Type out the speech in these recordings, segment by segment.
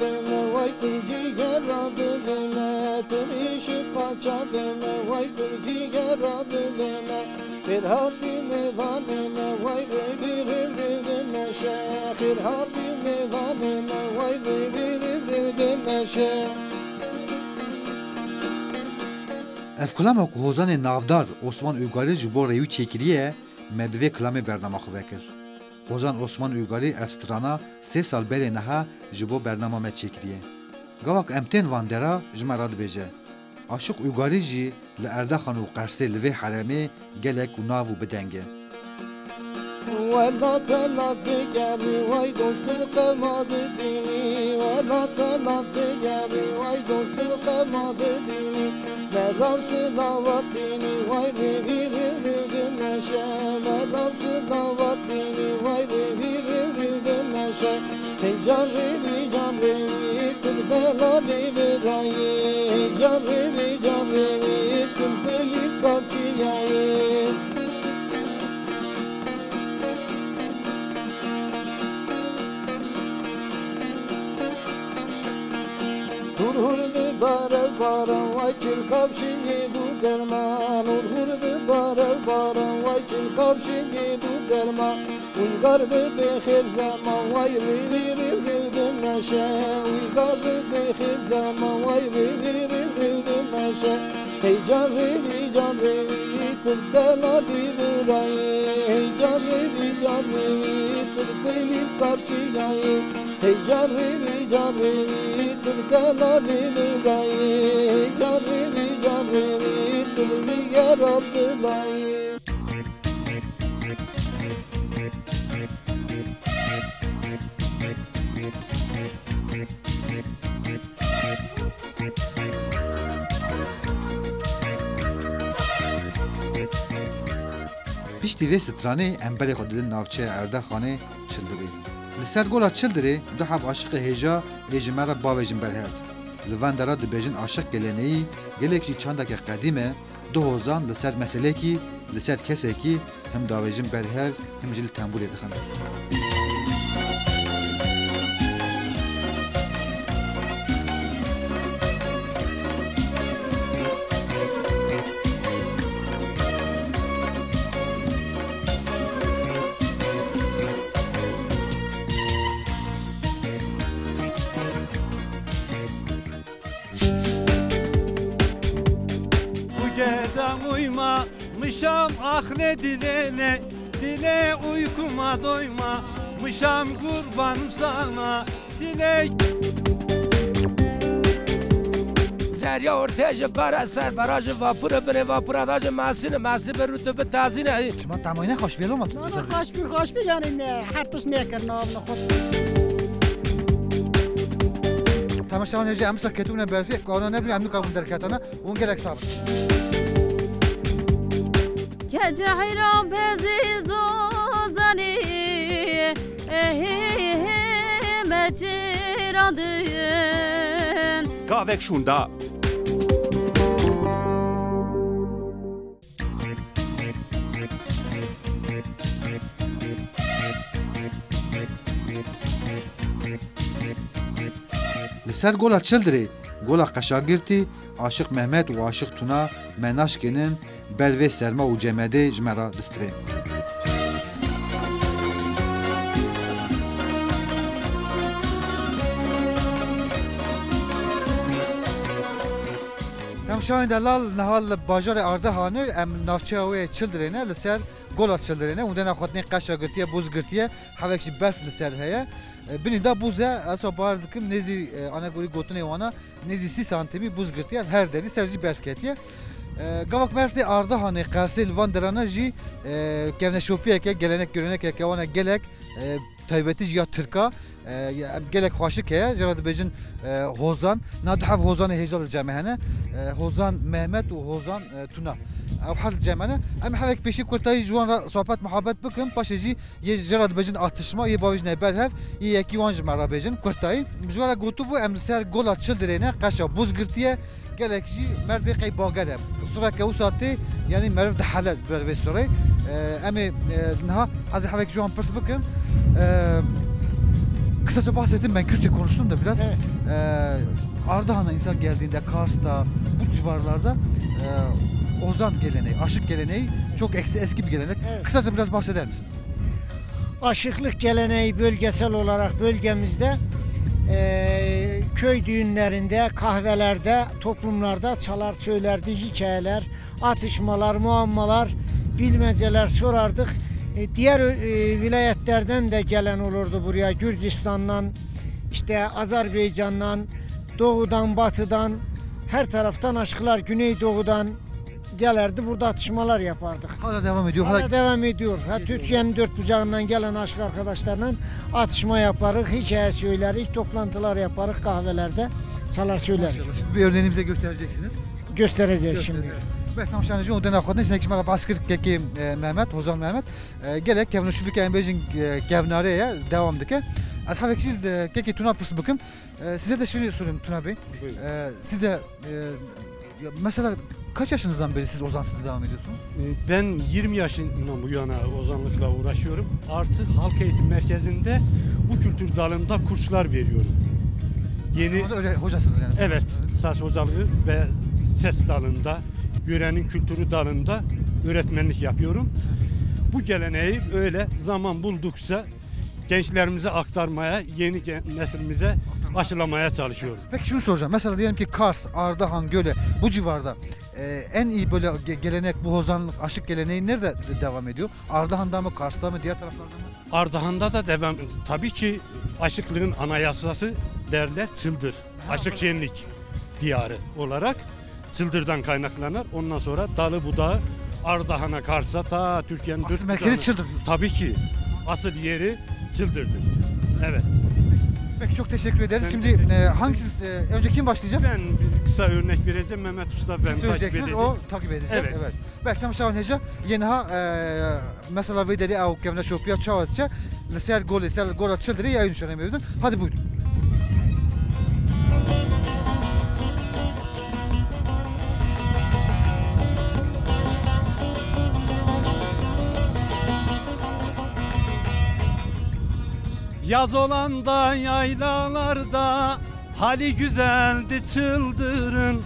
Deme vay tır ciger adı deme yeşi kapça deme vay tır ciger adı deme Bir hadime vanime vay re bir re meşe Bir hadime vanime vay re bir re meşe Evkulama ku hozanê navdar Osman Uygarî ji bo rêwî çêkiriye me bi vekir. Hozan Osman Uygarî ev strana sê sal belê neha ji bo bernama me çêkiriye. Gavak em tên van dera ji me re dibêje. Aşık Uygarî jî li Erdaxan û Qersê li vê heremê gelek û nav û bidenge. ولا تلا Late late geri vay dostum kemadı biri. Meram sınavat dini vay riviri rivim neşe Meram sınavat dini vay riviri rivim neşe Heyecan rivi can rivi tüm delali virayi Heyecan rivi can rivi tüm delik kapçı Urhurdu bare bare vay çil kapşingi bu derman. Urhurdu bare bare vay çil kapşingi bu derman. Uygardı behir zaman vay rivi rivi meşe Uygardı behir zaman vay rivi rivi meşe Hey can rivi can rivi tır delali virayı Hey can rivi can rivi tır deli kapçıyayı Hey jarri jarri tul kalali mirai jarri jarri tul mi ya rabbi Piştî vê وقتی وی سترانه امبر خود دن ناوچه ارده خانه چلدری لسر گولا چلدری دو حب عاشق هیجا ایجمه را باویجن برهد لوان دارا دبیجن عاشق گلینهی گلک جی چندک قدیمه دو هوزان لسر مسئله کی لسر کسی کی هم داویجن برهد هم جل تنبوری دخنه. doyma Mışam kurbanım sana dilek. دریا ارتش بر سر براج واپور بر واپور داج محسین محسین به روتو به تزین شما تماینه خوش بیلو ما تو خوش بیل خوش بیل یعنی نه حتش نیکر نام خود تماشا نجی امسا کتونه برفی کانا نبری امنو کارون در کتانه اون گل اکسابر کجا حیران بزیزون mecradın Kahvek şunda. Lisser gola çıldıri, gola kaşa girti, Aşık Mehmet ve Aşık Tuna menaşkinin belve serma u cemede jmera distirin. Demşahên delal nihal li bajarê Ardehanê em navçeya wê Çildirê ne li ser gola Çildirê ne û dena xwetnê Qeşagirtiye bûz girtiye hevek jî berf li ser heye. E, Binî da bûze eso bar dikim nêzî e, anegorî gotinê wana nêzî sî santimî bûz girtiye her derî ser jî berf ketiye. E, Gavak mertê Ardehanê Qersê li van derana jî e, kevneşopiyeke gelenek görenekeke wana gelek e, ya em gelek xwaşik heye jara dibêjin e, Hozan. Na du hev Hozanê hêja li ceme e, Hozan Mehmet û Hozan e, Tuna. Ew her li ceme ne em hevek pêşî kurtayî ji wan sohbet muhabbet bikim paşê jî yê jara dibêjin atişma yê bavêj ne berhev yê yekî wan ji me re bêjin kurtayî. Ji wara gotûbû em li ser gola bûz girtiye gelek jî mervê qey bager e sureke wisa tê yanî meriv dihele bervê surê E, em ê niha ez ê hevek ji wan pirs bikim Kısaca bahsettim ben Kürtçe konuştum da biraz. Evet. Ee, Ardahan'a insan geldiğinde Kars'ta bu civarlarda e, ozan geleneği, aşık geleneği çok eski, eski bir gelenek. Evet. Kısaca biraz bahseder misiniz? Aşıklık geleneği bölgesel olarak bölgemizde eee, köy düğünlerinde, kahvelerde, toplumlarda çalar söylerdi hikayeler, atışmalar, muammalar, bilmeceler sorardık. E, diğer e, vilayetlerden de gelen olurdu buraya. Gürcistan'dan, işte Azerbaycan'dan, doğudan, batıdan, her taraftan aşklar, Güneydoğu'dan gelirdi. Burada atışmalar yapardık. Hala devam ediyor. Hala Hala, devam ediyor. Ha, Türkiye'nin dört bucağından gelen aşk arkadaşlarla atışma yaparız, hikaye söyleriz, toplantılar yaparız kahvelerde. Çalar söyleriz. Şimdi bir örneğini bize göstereceksiniz. Göstereceğiz şimdi. Bektam şanıcı o dönem kodun içindeki mara baskır keki e, Mehmet, Hozan Mehmet. E, gelek kevnu şu bir kevin bejin kevnareye devam dike. Az de keki Tuna pıs bakım. E, size de şunu sorayım Tuna Bey. E, siz de e, ya mesela kaç yaşınızdan beri siz Ozan'sız devam ediyorsunuz? Ee, Ben 20 yaşından bu yana ozanlıkla uğraşıyorum. Artı halk eğitim merkezinde bu kültür dalında kurslar veriyorum. Yeni Orada öyle hocasınız yani. evet saz hocalığı ve ses dalında, yörenin kültürü dalında öğretmenlik yapıyorum. Bu geleneği öyle zaman buldukça gençlerimize aktarmaya, yeni neslimize aşılamaya çalışıyorum. Peki şunu soracağım. Mesela diyelim ki Kars, Ardahan, Göle bu civarda e, en iyi böyle ge- gelenek bu hozanlık, aşık geleneği nerede de- devam ediyor? Ardahan'da mı, Kars'ta mı, diğer taraflarda mı? Ardahan'da da devam. Tabii ki aşıklığın anayasası derler çıldır. Aşık şenlik diyarı olarak çıldırdan kaynaklanır. Ondan sonra dalı budağı Ardahan'a Kars'a ta Türkiye'nin dört merkezi Çıldır. Tabii ki. Asıl yeri çıldırdır. Evet. Peki çok teşekkür ederiz. Ben Şimdi teşekkür e, hangisi, e, önce kim başlayacak? Ben bir kısa örnek vereceğim. Mehmet Usta ben Siz takip söyleyeceksiniz, edeceğim. o takip edecek. Evet. Evet. Belki tam şahan heca. Yenha e, mesela vedeli av kevne şopiya çavatça. Lisel gol, lisel gol açıldır ya yayın şöyle mevdun. Hadi buyurun. Yaz olanda yaylalarda hali güzeldi çıldırın.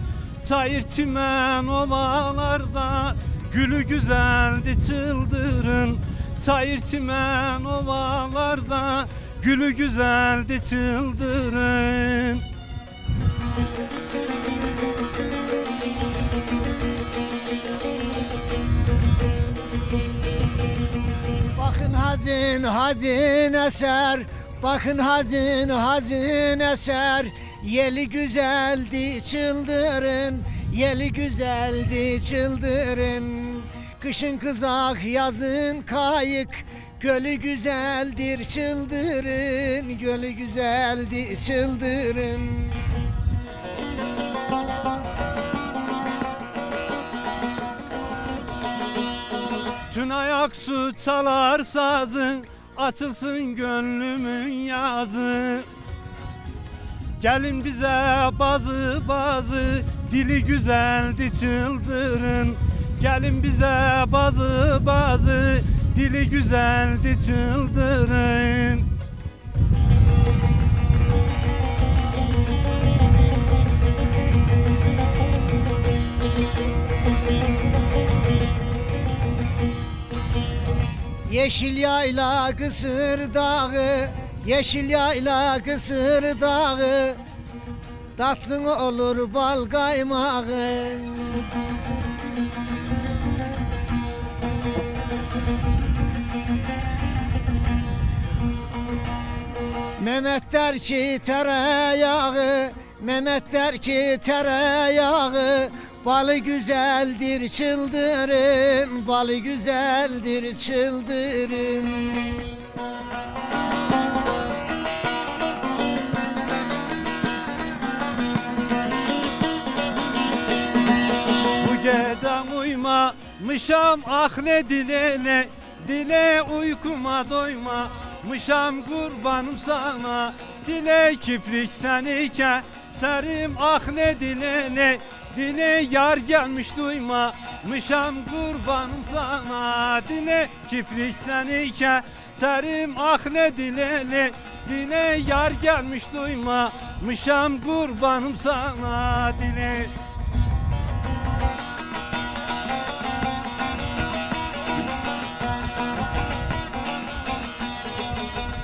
Çayır çimen ovalarda gülü güzeldi çıldırın. Çayır çimen ovalarda gülü güzeldi çıldırın hazin hazin eser. Bakın hazin hazin eser. Yeli güzeldi çıldırın Yeli güzeldi çıldırın. Kışın kızak yazın kayık Gölü güzeldir çıldırın Gölü güzeldi çıldırın Gün ayak su çalar sazı Açılsın gönlümün yazı. Gelin bize bazı bazı Dili güzeldi çıldırın. Gelin bize bazı bazı Dili güzeldi çıldırın Yeşil yayla kısır dağı. Yeşil yayla kısır dağı. Tatlı olur bal kaymağı. Mehmet der ki tereyağı. Mehmet der ki tereyağı Balı güzeldir çıldırın Balı güzeldir çıldırın. Bu gece uyumamışam ah ne dile ne Dile uykuma doyma. Mışam kurbanım sana Dile kiprik seni keserim ah ne dile ne Dile yar gelmiş duyma Mışam kurbanım sana. Dile kiprik seni keserim ah ne dile ne Dile yar gelmiş duyma Mışam kurbanım sana. Dile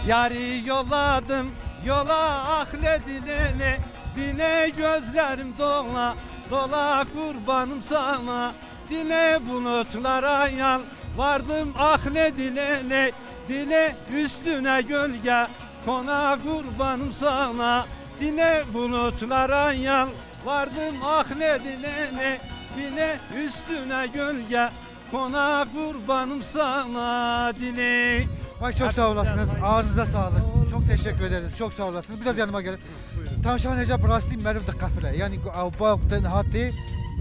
Yari yolladım yola ahle dilene Dile gözlerim dola dola kurbanım sana Dile bulutlara yal. Vardım ahle dilene Dile üstüne gölge kona kurbanım sana Dile bulutlara yal. Vardım ahle dilene Dile üstüne gölge kona kurbanım sana dile. Bak çok sağ olasınız. Ağzınıza sağlık. Çok teşekkür ederiz. Çok sağ olasınız. Biraz yanıma gelin. Tamaşa necə brasli merv de kafile. Yani av baktan hati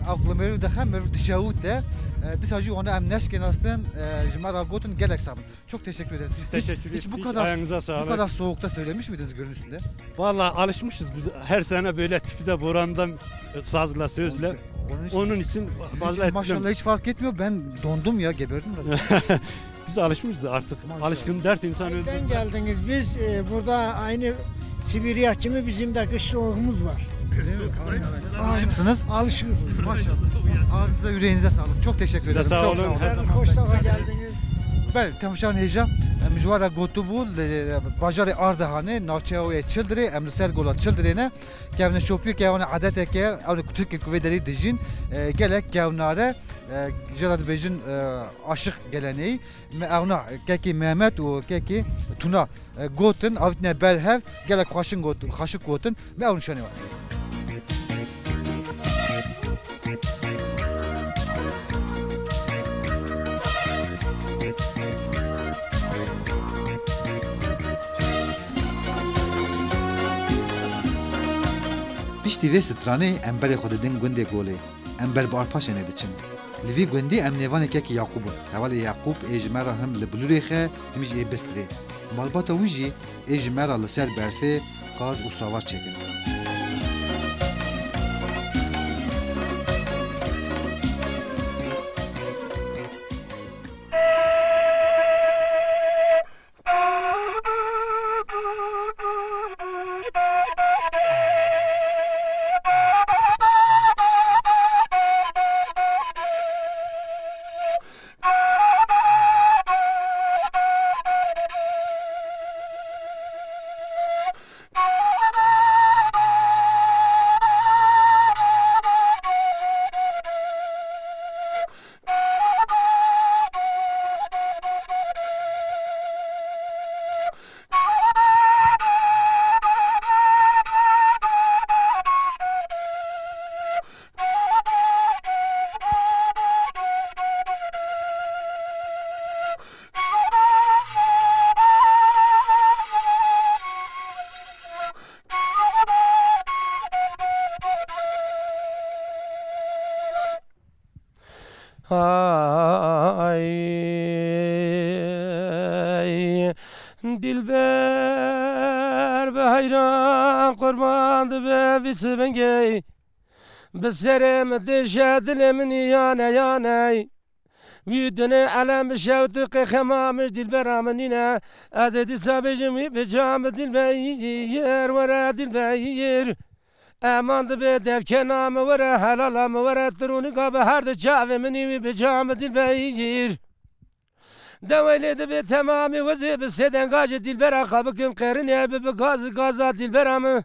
aklı merv de hem merv de şahut de. Dışarıcı onu em neşken astın. Jimara gotun gelek sabun. Çok teşekkür ederiz. Biz teşekkür hiç, hiç bu kadar Ayağınıza bu sağlık. kadar soğukta söylemiş miydiniz görünüşünde? Vallahi alışmışız biz her sene böyle tipide borandan e, sazla sözle. Onun için, Onun için fazla için maşallah hiç fark etmiyor. Ben dondum ya geberdim. Biz alışmışız artık. Maşallah. Alışkın dert insan öldü. Nereden geldiniz? Biz e, burada aynı Sibirya gibi bizim de kış soğuğumuz var. Alışıksınız. Alışığız. Maşallah. Ağzınıza yüreğinize sağlık. Çok teşekkür Siz de ederim. sağ Çok olun. sağ olun. Her zaman Hoşçaka geldiniz. بله تماشا هیجا مجوارا گوتو بول باجار اردهانه ناوچه او چلدری ام سر گولا چلدرینه که اون شوپی که اون عادت که اون ترک کوی دری دجین گلک که اوناره جراد بجن عاشق گلنی اونا که کی محمد و که کی تونا گوتن اوتنه برهف گلک خاشن گوت خاشق گوتن و اون شنو Piştî vê stranê em berê xwe didin gundê golê. Em ber bi arpaşê nediçin. Li vî gundî em nêvanekekî Yaqûbin. Hevalê Yaqûb ê ji me re him li bilûrê xe him jî ê bistirê. Malbata wî jî ê ji me re li ser berfê qaz û savar çêkin. سبنگی به سرم دشه دل من یانه یانه ویدن علم بشوت که خمامش دل برامنینه از دیسا بجمی به جام دل بیر وره دل بیر امان به دف کنام وره حلالم وره درونی که به هر دو چاوه منی به جام دل بیر دویلی ده به تمامی وزی به سیدن گاج دل برا خواب کم قرنی به گاز گازا دل برامه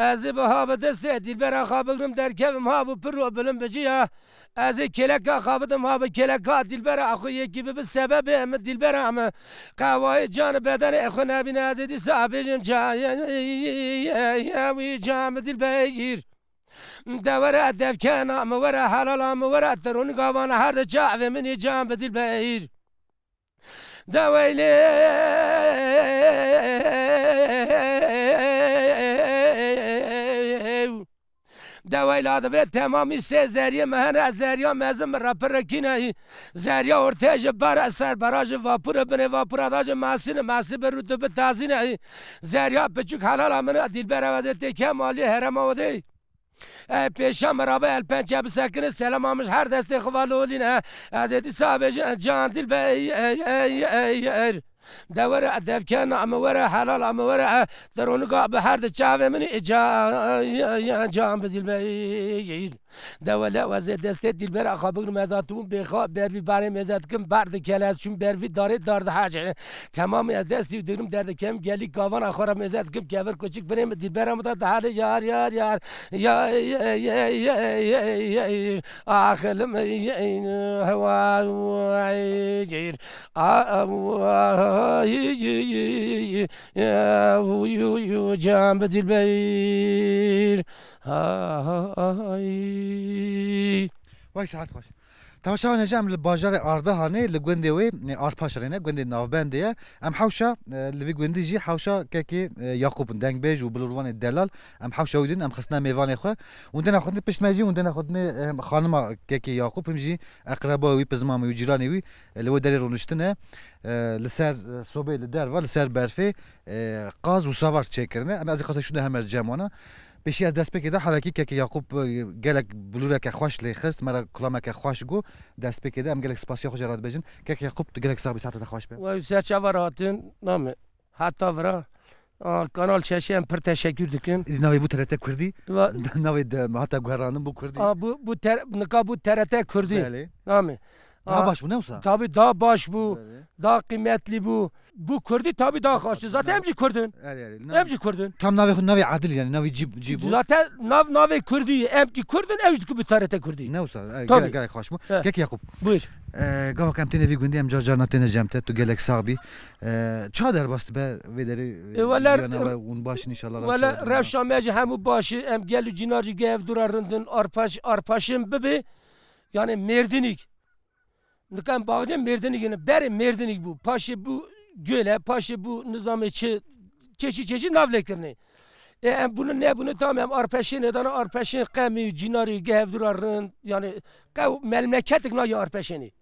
Ez be ha deste dilbera kabı derkevim ha bu pırro bilim beciya Ez keleka kabıdım ha bu keleka dilbera akı gibi bir sebebi em dilbera mı Kavayı canı bedeni ekhu nebine ez edi sabicim ya cam dilbeyir. Devere devkena mı vere halala mı vere terunu kavana her de çave mini cam dilbeyir. Deveyli Deveyla da be tamamı se zeriye mehene zeriya mezim raperekine zeriya ortaya bar eser barajı vapura bine vapura da masine masibe rütbe tazine zeriya peçük halal amına dilber vaziyette kemali herema ode ای پیشم مرابه ال پنجه بسکنه سلام آمش هر دسته خوالولین ازدی صاحب جان دل به دور ادف کن اموره حلال اموره درونگا به هر چاوه من انجام بدیل بیل دوله وزه دسته دیل بر اخا بگرم از آتوم بخوا بروی بر مزد کم برد کل از چون بروی داره دارد حج تمام از دستی و درم درد کم گلی کاوان اخورا مزات کم کوچیک کوچک بریم دیل برم دا دهر یار یار یار. یا آخلم هوا گیر. آه Uyuyacağım Bedil Bey Ay Vay saat koş تماشا نجم لباجار اردهانه لگوندی وی آرپاشرینه گوندی ناوبندیه ام حوشا لوی گوندی جی حوشا که یعقوب دنگ بیج و بلوروان دلال ام حوشا ودین ام خصنا میوان خو وندنا خدنی پشت ماجی وندنا خدنی خانم که یعقوب هم جی اقربا وی پزمام وی جیرانی وی لو دری رونشتنه لسر صوبه لدر و لسر برفه قاز و سوار چکرنه ام از قصه شده همه جمعانه بشی از دست بکیده حواکی که یعقوب گلک بلوره که خوش لی خست مرا کلامه که خوش گو دست بکیده ام گلک سپاسی خوش راد بجن که یعقوب تو گلک صاحب ساعت خوش به و سرچه وراتن نامه حتی ورا کانال ششه هم پر تشکر دکن ناوی بو ترته کردی و ناوی حتی گهرانم بو کردی bu bu ter, neka bu TRT Kürdi. بله Nami. daha baş bu ne olsa Tabi daha baş bu, daha kıymetli bu. Bu Kürdi tabi daha hoştu. Zaten hemci Kürdün. Hemci Kürdün. tam navi navi adil yani navi cib cibu Zaten nav navi Kürdi, hemci Kürdün, hemci bu TRT Kürdi. ne olsa gel gel hoş mu Evet. Kek Yakup Buyur. Gava kam tene vi gundi am jar jar na tene jamte tu gelek sabi ça der bast be vederi E, ve un baş inşallah Valla revşameci hemu başı, em gelu cinacı gev durarındın, arpaş, arpaşın bibi. Yani merdinik. Nikan bağırın merdinik yani beri merdinik bu. Paşı bu göle, paşı bu nizamı çi, çeşi çeşi navlekirni. E bunu ne bunu tamam arpeşin edana arpeşin kemi cinarı gev durarın yani kav memleketik na ya arpeşini.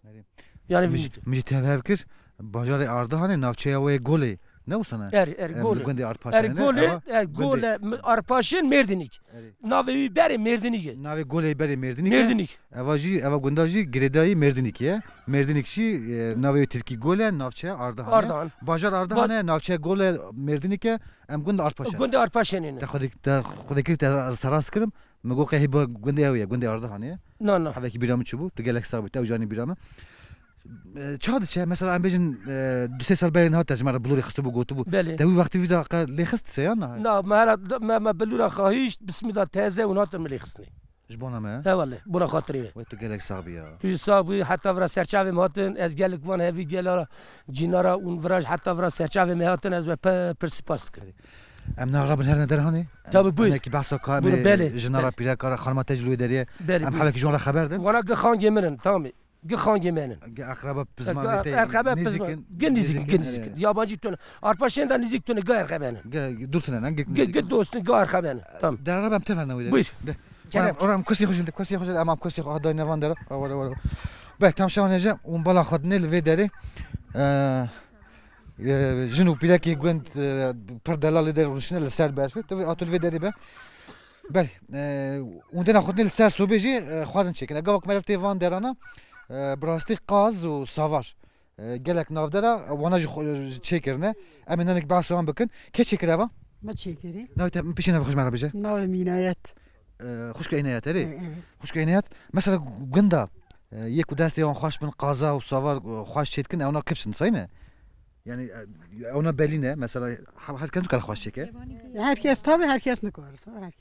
Yani Mici tevhevkir bajarı arda hani navçeya ve gole ne olsa er er gol. gundi arpaş Er gole, er gole arpaşin merdinik. Navevi beri merdinik. Navi gole beri merdinik Merdinik. Eva jî eva gunda jî giredayî Merdinik ye. Merdinik jî navê Tirkî gole navçeya Ardahan. Ardahan. Bajar Ardahan e navçeya gole Merdinik e em gunda Arpaşa. Gunde arpaşinin. Te xwedek te xwedekir te serast kirim. Me got qehî ba gundê ew ye gundê Ardahan ye. No no. Hevekî چاد چه؟ مثلا ام بیشتر آه، دو سه سال بین از مرد بلوری خستو بو گوتو بو. دوی وقتی ویدا قا لیخست سیا نه؟ نه ما ما ما بلورا خواهیش بسم الله تازه و ناتم لی خستنی جبونا آه؟ ما لا والله بونا خاطری. وي تو گلک سابیا تو سابی حتی ورا سيرشافي مهاتن از گلک وان هایی گلارا جينارا اون فراج حتی ورا سيرشافي مهاتن از و پرسپاس کردی ام نه رابن هر نداره هنی؟ تا به بوي نکی بحث کار كام جنرال بيلا خانم تجلوی داریه. بله. ام حالا کی جون را خبر ده؟ وأنا خانگی جمرن تامی. گخان گمنن اقربا بزمان ایت اقربا بزمان. گن نزیک گن نزیک یابانجی تون ارپاشن دن نزیک تون گار قبن دورتن نن گگ گگ دوستن گار قبن تام در ربم تفن نوید بش ورام كوسي خوش انت كوسي خوش أمام كوسي خوش. هذا نيفان درا ورا ورا باه تام شو نجم. ومن بلا خدنا الفي داري جنو بلاكي كنت بر دلال دار وشنا السار باش تو اتو الفي داري باه بله وندنا خدنا السار سو خوارن شيك أنا قالك ما فان درانا. براستي قاز وسافاج قالك نافدرا وأنا تشيكر نه امين انك بعث سوان بكن كي تشيكر هذا ما تشيكري ناوي بيش أنا خوش معنا بجا ناوي مينايات خوش كاينايات هذي خوش كاينايات مثلا قندا يك وداستي خوش من قازا وسافار خوش تشيكن أنا كيفش نصينه یعنی اونا بلینه مثلا هر کس کار خواسته که. هر کس تابه هر کس نکار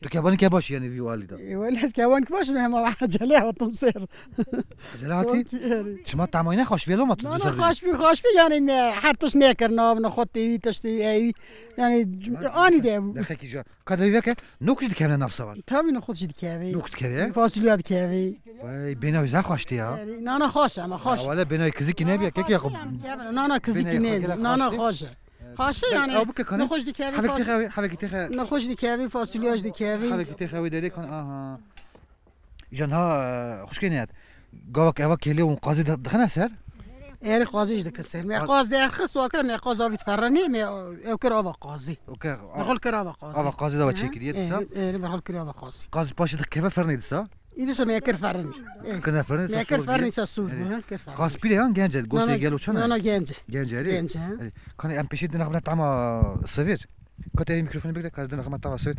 تو کبانی که باشی یعنی ویوالی دا ویوالی از کبانی که باش مهم آقا جله هاتم سر. جله هاتی؟ شما تمایی خوش بیلو ما تو دوست نه خوش بی خوش بی یعنی هر توش نکر نام نخود تیوی توش تیوی یعنی آنی ده دخه کی جا. کدوی که نکشید که نه نفس اول تابی نخود دی که نکت که فاصلیات که وای بینای زخوشتی ها؟ نه نه خوشم خوش. ولی بینای کزی کی نبیه که که خب- نه نه کزی کی نه نه خوشه خوشه یعنی أو بک کنه نخوش دیکه اوی حبک تخوی حبک تخوی نخوش دیکه اوی فاسولیاش دیکه اوی حبک تخوی داری کن آها جنها خوشکنیت گاوک اوه کلی و قاضی دخنه سر ایر قاضیش دکه سر می قاضی ارخص و اکر می قاضی اوی تفرنی می أو کر قاضی اوکر مرغل کر اوه قاضی اوه قاضی دا چه کریت سا ایر مرغل کر اوه قاضی قاضی پاش دکه فرنید سا qazi. ava qazî da ve çêkiriye disa Eri merhol kır ava qazi. qazî paşê dikeve fernê disa İdiso me kır ferrani. kine fernê Me kır ferrani sa sur. Evet. Kır ferrani. Qaz pîrê yan gencel gostê gelo Ne çana ne genci. genc erê Genci. ha? Kan em peşê din xebine tama sevêr Kat evî mikrofonu bigre kaz din xebine tama sevêr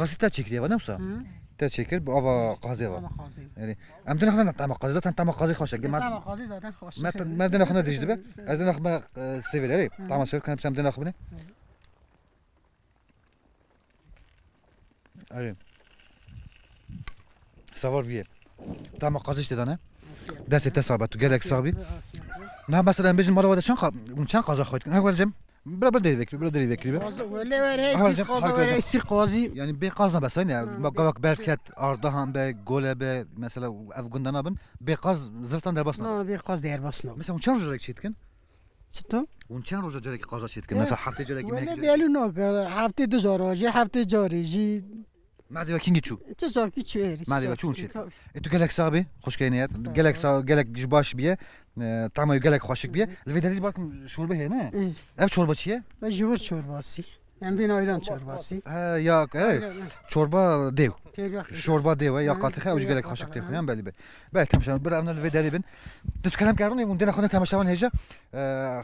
Rastî te çêkiriye ve newsa Hı? te çêkir bu ava qazê ve Ava qazi. em din xebine tama qazî سوار بیه. تا ما قاضیش دادنه دست تصابه تو گلک صابی نه مثلا بجن مرا ودا چند قا چند قاضا خواهد نه گلجم بلا بلا دری بکری بلا دری بکری ولی وره قاضی قاضی. یعنی به قاضی نبسای نه. ما گاوک برکت آردا هم به گل به مثلا افغان نبن به قاضی زرتان در باسن نه به قاضی در باسن مثلا چند روز رکشید کن؟ چطور؟ اون چند روز جلگی قضا شد که مثلا هفته جلگی که میگه؟ ولی بیلو نگر هفته دو زاراجی هفته جاریجی. مادی و کینگی چو؟ تو زاوی چو ایری؟ مادی و چون چی؟ تو گلک سابی خوشگی نیت گلک سا گلک گش باش بیه تمامی گلک خوشک بیه لی دریز باکم شوربه نه؟ اف شور با چیه؟ من جور شور Enbin ayran çorbası. He ya he. Çorba dev. Çorba dev ya katı he gerek kaşık dev. Yani belli be. Belli tamam. Bir anıl ve deribin. Düt kelam karın evin dena konu tamaşavan heja.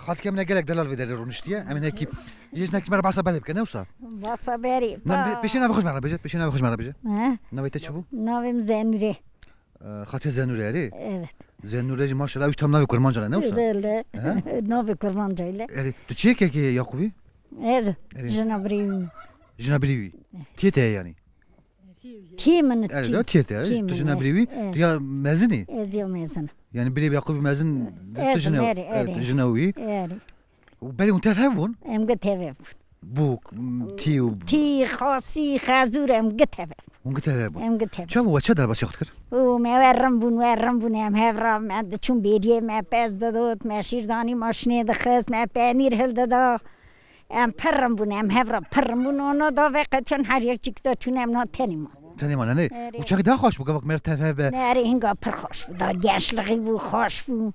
Hat kemine gerek delal ve derir onuş diye. Emin ki yiz nek mer basa belip ne usa. Basa beri. Nam peşin ave hoş şey mer beje. Şey peşin ave hoş mer beje. Şey. He. Navete çubu. Navim Zenure. Hatı Zenure eri. Evet. Zennureci maşallah üç tam navi kurmanca ne olsa. usa. Öyle. Navi kurmanca ile. Eri. Tu çiğ keki Yakubi? هذا جنابريوي جنابريوي تيتا يعني تي من التي تيتا جنابريوي تي مازني ازدي مازن يعني بلي يعقوب مازن تجنوي تجنوي وبالي انت فاهمون ام قد فاهمون بوك تي تي خاصي خازور ام قد هذا ام قد هذا ام قد هذا شو هو شدر بس يختر وما ورم بون ورم بون ام هفرا ما بيدي ما ما شير داني دخس ما بانير هل şirdani maşne de khas me penir hel da. Em perram bun em hevra perram bun ona da veqetun her yak çıktı çun em na tenim. ثاني ما انا eri. وش ده خوش بقى مر تفهم Neri hinga pır hoş bu da gençliği bu hoş bu.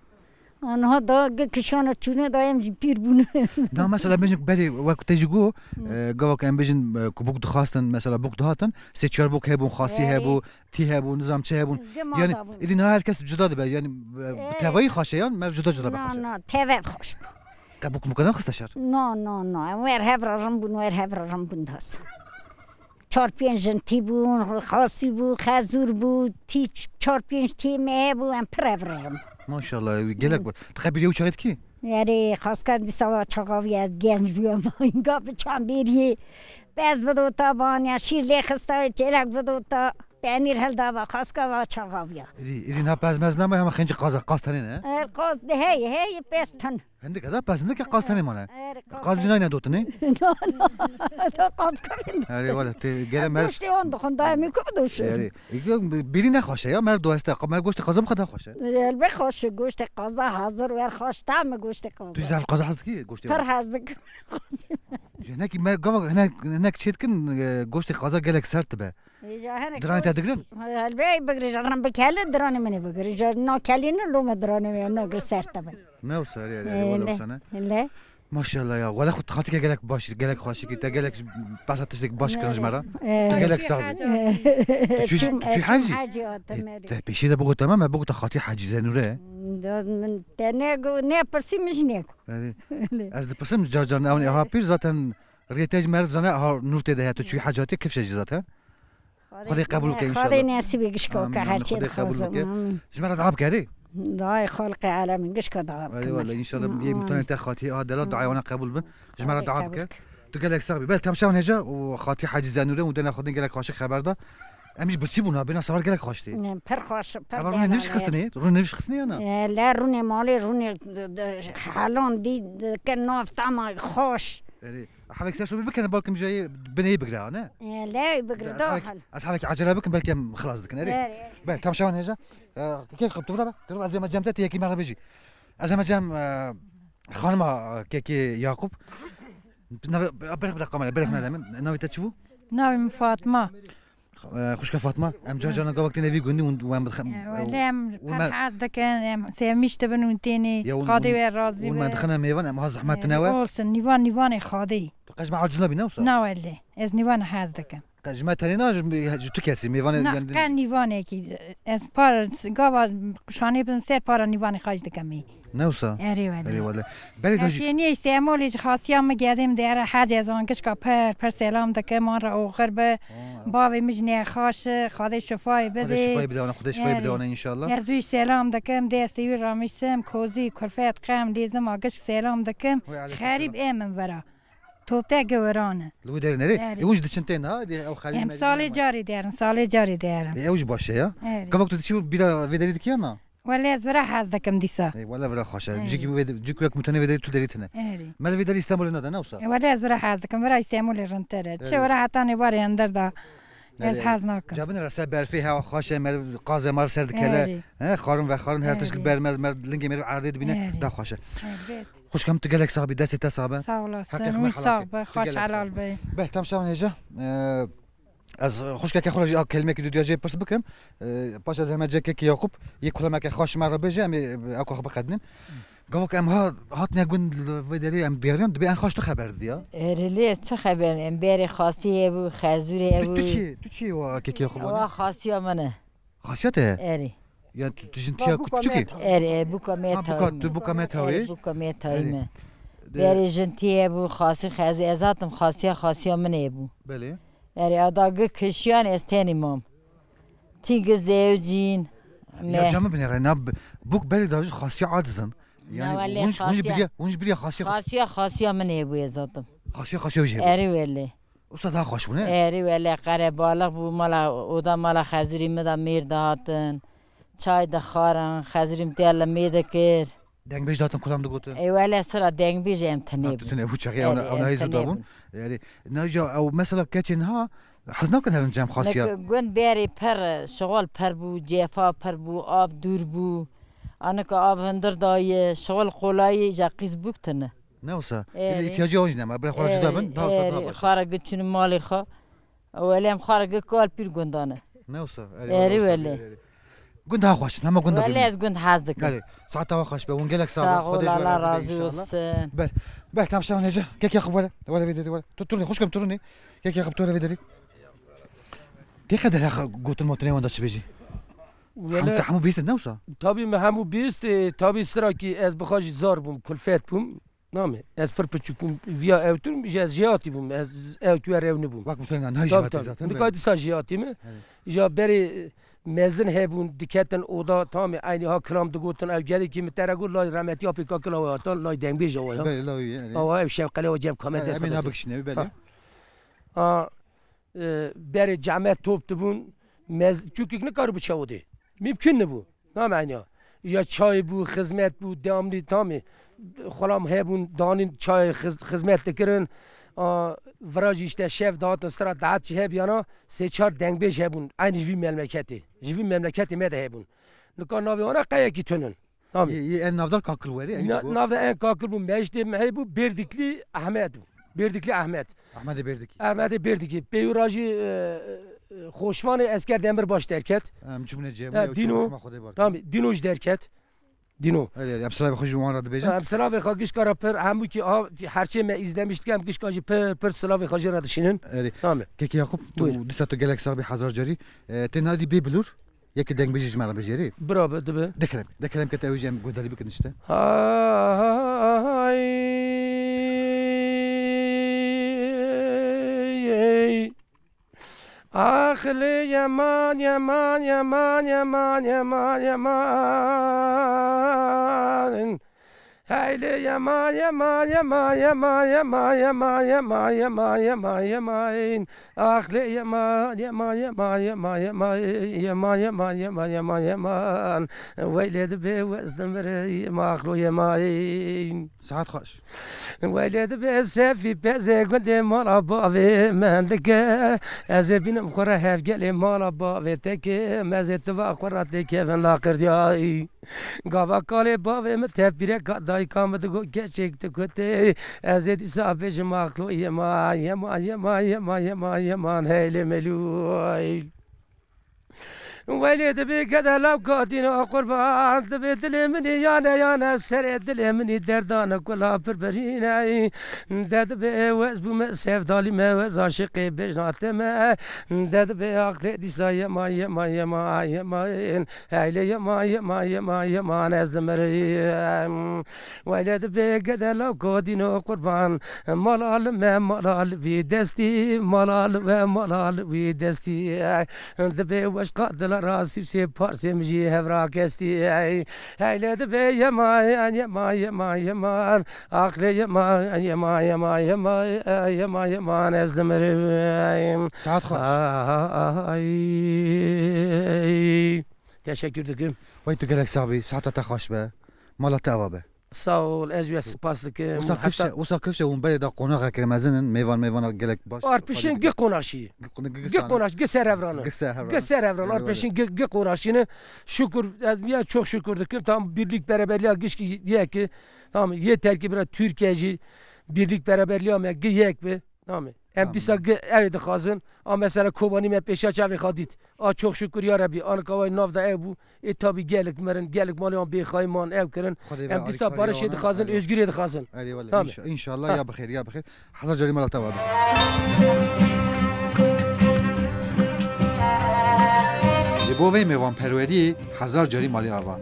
Anha da kışana çune da em pir bunu. ده مثلا بيجن بالي وقت تيجي جو قوا كان بيجن كبوك دخاستن مثلا بوك دهاتن سيتشار بوك هيبون خاصي eri. هيبو تي هيبو نظام تشي هيبون يعني اذا نهار كسب جدا ده يعني تفاي خاشيان مر جدا جدا No بخاش no tevet hoş bu. كبوك مكان خستشار No no no em ver hevraram bunu ver hevraram bunu das. Çar pięć ti bu, khasi bu, khazur bu, ti çar pięć ti me bu em pır hevraram. ما شاء الله قالك تخبي يو شغلت كي Yeri khaskan di sava çakavi az genç bir ama inga bıçan beriye. Bez budota banya şirle khasta çelak budota. Penir hel dava khaska va çakaviya. اذا نها باز مزنا ما هم خنج قاز قاز ثاني Er qaz de hey hey pestan. هندك هذا باس هندك نه ثاني نه قاس جناينا دوتني لا لا قاس تو هاري ولا گوشتی آن دخون مشتي وند خندا مي كبدوش هاري بيدينا خوشه یا مال دوسته؟ مال گوشت قازم خدا خواشه البي خوش گوشت قاز حاضر ور خوش طعم گوشت قاز توی زال قاز حاضر کی گوشت پر حاضر هناك ما هناك هناك چیت کن گوشت قازا گلک سرت به دراني تدقرن El be bigri jarran be kelle drane mene bigri jar no kellini lo me drane me no gserta be. نو ساري ولا Le. سنه Le. ماشاءالله یا ولی خود خاطی که گلک باش گلک خوشی که تا گلک پس تشتک باش کنج مرا تو گلک صاحب چی چی حاجی تا پیشی ده بگو تمام بگو تا خاطی حاجی زنوره من نگو نه پرسی مش نگو از ده پسم جا جان اون ها پیر zaten ریتاج مرد زنه ها نور تده تو چی حاجاتی کیف شجی zaten خدي قبولك أيوة، إن شاء الله. خدي ناسبك شكوك هرشي نخوزم جمال دعابك هذه دعاي خلقي على من قش كدعابك اي والله إن شاء الله يمتون أنت خاتي آه لا دعاي وأنا قبول بن. جمال دعابك تقول لك صاحبي بل تمشون هجا وخاتي حاج زانوري ودنا خدين قال لك خاشك خبر ده. امش بچی بونا بنا سوال گلک خوشتی نم پر خوش پر اما رونه نمیش خستنی رونه نمیش خستنی أنا؟ لا رونه مالی رونه حالان دی کن ناف تاما خوش. اصحابك ساشوا بك أنا بالكم جاي بني بقرا أنا؟ لا بقرا دوحل. أصحابك عجلة بك بالك خلاص دك ناري بال تمشى وأنا جا آه، كيف خبطوا ضربه ضربه زي ما جامتات هي مرة بيجي زي ما جام خانمه كي كي يعقوب بالك بدا قمر بالك نادم ناوي تشوفوا ناوي فاطمة. خوشكا فاطمه ام جا انا قبلت نبي قلني وام بتخ ولام فرحات دك ساميش تبن ونتيني قاضي وين راضي وما دخلنا ميفان ام هاز حمات نوا اولسن نيفان نيفان خاضي قاش ما عجزنا بينا وصل نا ولا از نيفان حاز دك قاش ما تلينا جتو كاسي ميفان نا قال نيفان كي از بار قاوا شاني بن سير بار نيفان خاج دكمي نوسا اری اري ولی ولا بالي داجي اشینی استعمالی خاصیام مگردیم در حاج از آن کش پر پر سلام دکم ما را اوخر به باوی مجنی خاش خادی شفای خدي بده شفاي بدانا خدي شفاي ياري. بدانا ان شاء الله از دوی سلام دکم دستی رامیسم کوزی کرفت قم لیزم آگش سلام دکم وعليكم خریب ایمن ورا توبته گورانه لو داير نري ياري. يوجد شنتين ها دي او خلي ام سال جاری دارن سال جاری دارم يوجد باشا يا اری. كفوك تشوف بلا فيدري دكيانا ولا زرا حاز كم ديسا ولا برا خوش جيك جيك وياك متني بدي تو دريتنا ما اللي بدي استعمل ندا نوصل ولا زرا حاز كم برا استعمل رنتر شو ورا عطاني باري اندر دا از حاز ناكم جابنا رسا بار فيها خوش مال قازه مال سرد كلا خارن و خارن هر تشك مال مال لنجي مال عرضت بينا دا خوش خوش كم تقلك صاحبي داسي تصابه صاولا حقيقة خوش على البي بهتم شلون هجا از خوش که خورج کلمه که دو دیاجه پرس بکم پاش از همه جکه که یعقوب یک کلمه که خوش مرا بجه امی اکو خب خدنین گاو که امها هات نگون و داری ام دیاریم دبی ان خوش تو خبر دیا ارلی چه خبر؟ ام بیر خاصی خزور ای بو تو چی تو چی و که که خوب وا خاصی منه. خاصیته اری. یا تو جنتیا کوچکی اری بو کمیت تو بو کمیت هایی بو کمیت ها بیر بله. جنتیا بو خاصی خزی ازاتم خاصی خاصی منه بو. بله. Eri adagı kışyan estenimom. Tigı zevcin. Ya camı bine rena buk beli dajı khasya aczın. Yani unş unş biriye unş biriye khasya. Khasya khasya mı ne bu yazdım. Khasya khasya şey. Eri veli. Usta daha hoş bu ne? Eri veli karabalık bu mala o da mala hazirimi da mir dağıtın. Çay da kharan hazirim teyalla mi de kir. دنگ بيج داتن كلام دغوتن ای ولی سرا دنگ بیج امتنی تو تنه بوچخي او او نايز دابون يعني نجا او مثلا كاتشن ها حزنا كان هرن جام خاصيه گون بری پر شغل پر بو جفا پر بو آب دور بو آنه که آب هندر دای شغل قولایی جا قیز بوکتنه نوسا إيه. احتياجي وجنا ما بلا خرج دابن دا صدا خارج چون مالی خو ولی هم خارج کال پیر گندانه نوسا إيه ولا. قند گند ها خوش نما قندها ولاز قند حازدك قال ساعتها خوش ونقلك ساعه ولا لا رازي وسن بل بل تام کی کی خوب ولی ولی ویدیو ولی تو تونی خوش کم تونی كم ترني كيك يا خبطوله فيدي تي خدها قوت الموتني وندش بيجي ولا همو بيست نوسا تابي ما همو بيست تابي کی از بخاج زار بوم کل فت بوم نامه. از پر پچکم ویا اوتون میشه از جیاتی بوم از اوتور اونی بوم. وقت میتونی نه جیاتی زاتن دکاتی ساجیاتی مه. جا بری مزن هبون دکتن اودا تام اینی ها کلام دگوتن گوتن او جدی کی مترگو لای رحمتی اپ کا کلا واتان لای دنگبی جو یا بله یعنی او قلی و جب کامل دست همین بکشنه بله. ا بر جامعه توپ بون مز چوک نکار بچه بودی ممکن نبود. نه معنی یا چای بو خدمت بود دامنی تامی خلام هبون دانین چای خدمت کردن dikirin. Viraj işte şev dağıtın sıra dağıt çi heb yana se çar dengbêj hebûn aynı jivî memleketê. Jivî memleketê me de hebûn. Nikar navê ona qayekî tunun. Tamam. en navdar kakıl veri Navê en kakil bu mecdê me hey bu Berdikli Ahmet bu. Berdikli Ahmet. احمد بردك Ahmet Berdikli. Peyurajı Xoşvanı Esker Demirbaş derket. ام جمله Ha, جيبه Dino. Tamam Dinoş derket. دینو. ابسلاف خوش جوان را بیجن ابسلاف خاگیش کارا پر همو کی ها هرچی ما ازدمشت کم گیش کاجی پر پر سلاف خاجی را دشینن تمام کی کی خوب تو دسا تو گلک صاحب هزار جاری. تنادی بی بلور؟ یک دنگ بیجیش مرا بجری برابر دبه دکرم دکرم که توجیم گودالی بکنشته ها ها های. Ach, lyja, mania, mania, mania, mania, mania, mania. Haydi يا yaman يا yaman يا yaman يا yaman يا yaman يا yaman يا yaman يا yaman يا yaman yaman yaman yaman ويلاد بي وازدمر يا يماين ساعات خوش ويلاد بي سافي بازي قدي مالا بافي من لك ازي بين مخرا هاف قالي مالا بافي تكي مازي تبا قراتي كيفن لا قردياي Gavakale baveme tepire kadai kamadı go geçekti köte. Ezedi sahabeci maklu yema yema yema yema yema yema heyle melul. ولی دبی گده لب گادین قربان دبی دل منی یانه یانه سر دل منی دردان کلا پر برینه دد به وز بوم سفدالی مه وز عاشق بجناته مه. دد به عقد دیسای ما ما ما ما ایله ما ما ما ما نزد مری ولی دبی گده لب گادین قربان ملال مه ملال وی دستی ملال و ملال وی دستی. دبی وش قدل la rasip se par semji hevra kesti ey eyledi be yema yema yema yema akle yema yema yema yema yema yema nezdimir saat hoş teşekkür ederim. Vay tu gelek sabi saat ta hoş be. Malata be. ساول از یو سپاس که وساقفش وساقفش اون بلد قناقه که مزنن میوان میوان گلک باش آر پیشین گه قناشی گه قناش گه سروران گه سروران آر پیشین گه قناشی ne şükür ya çok şükürdük ki tam birlik beraberliğe giş ki diye ki tamam yeter ki biraz Türkiye'ci birlik beraberliğe ama giyek be tamam hem disa ev dixazin, a mesela Kobanî me pêşa çavê xadît. A çok şükür ya Rabbi, ankavay nav da ev bû, ê e, tabî gelek merin, gelek malê wan bêxayî man ev kirin. Hem dîsa barîşê dixazin, özgürê dixazin. İnşallah ya bixêr, ya bixêr. Hezar carî mala tevabî. Ji bo vê mêvanperweriyê hezar carî malê ava.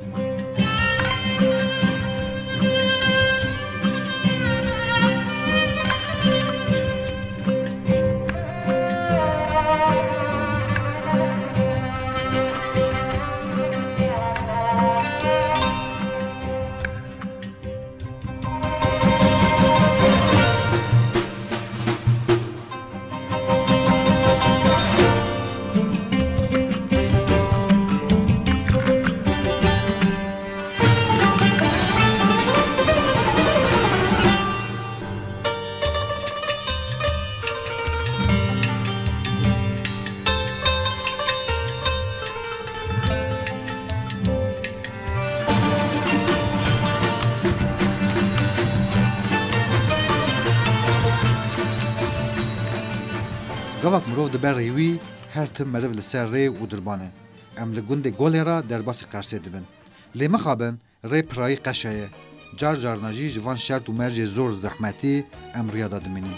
Gavak mirov dibe rêwî her tim meriv li ser rê û dirbane. Em li gundê golê ra derbasî Qersê dibin. Lê mixabin rê pirayî qeşe ye. Car carna jî ji van şert û mercê zor zehmetî em riya da dimînin.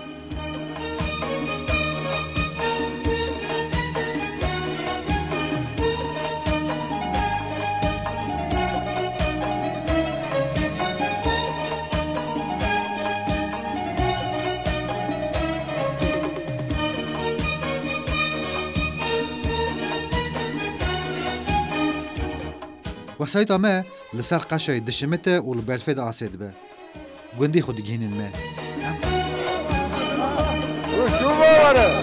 وسایتا ما لسر قشای دشمت و لبرفد آسید به گندی خود گینین ما شو باره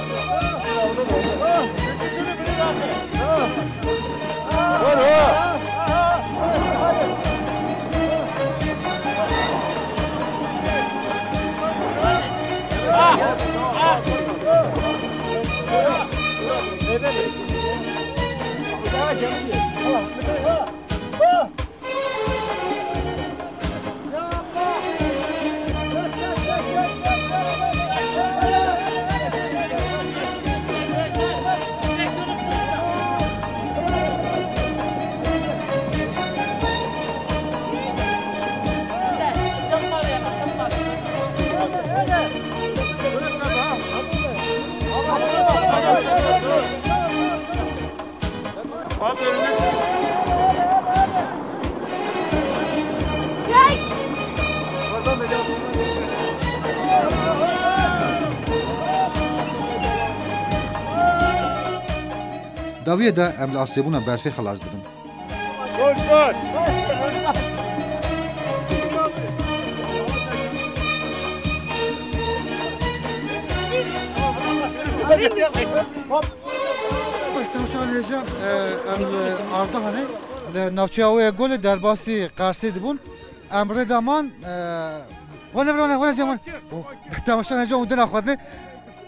داویه دا املاع سیبونه برفی خلاص دنبن. اونجا. بهداشت امروز آرده هنی. نافش اوه گل در باسی قارصی دنبن. امروز دامان ونه ونه ونه زمان. بهداشت من از اونجا امروز آرده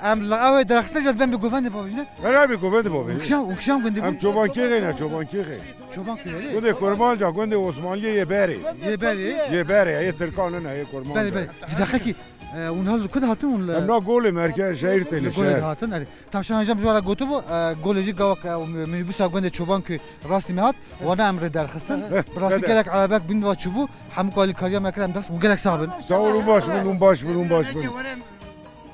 ام لغاوه درخسته جد بن بگوفند بابیجنه غلا بگوفند بابیجنه کشام اون کشام گنده ام چوبان کی غینا چوبان کی غی چوبان کی غی گنده کورمان جا گنده عثمانی یه بری یه بری یه بری یه ترکان نه یه کورمان بله بله جدخه کی اون حال کد هاتون اون ام نا گل مرکز شهر تلی شهر گول هاتون اری تام شان انجام جورا گوتو بو گل جی گاوا مینیبوس گنده چوبان کی راست میاد و نه امر درخستن براستی گلک عربک بین و چوبو هم کاری کاریا مکرم دست اون گلک صاحبن ساور باش بون باش بون باش بون